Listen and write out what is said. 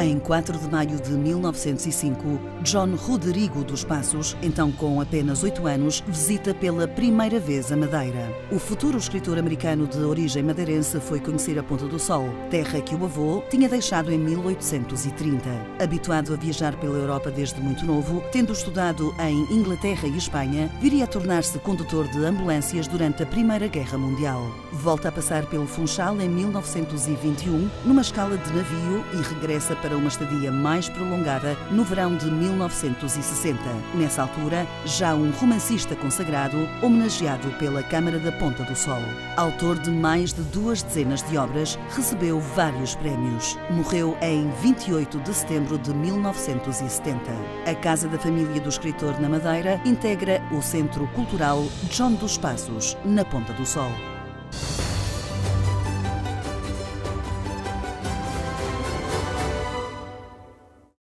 Em 4 de maio de 1905, John Rodrigo dos Passos, então com apenas 8 anos, visita pela primeira vez a Madeira. O futuro escritor americano de origem madeirense foi conhecer a Ponta do Sol, terra que o avô tinha deixado em 1830. Habituado a viajar pela Europa desde muito novo, tendo estudado em Inglaterra e Espanha, viria a tornar-se condutor de ambulâncias durante a Primeira Guerra Mundial. Volta a passar pelo Funchal em 1921, numa escala de navio e regressa para para uma estadia mais prolongada no verão de 1960. Nessa altura, já um romancista consagrado, homenageado pela Câmara da Ponta do Sol. Autor de mais de duas dezenas de obras, recebeu vários prémios. Morreu em 28 de setembro de 1970. A Casa da Família do Escritor na Madeira integra o Centro Cultural John dos Passos, na Ponta do Sol.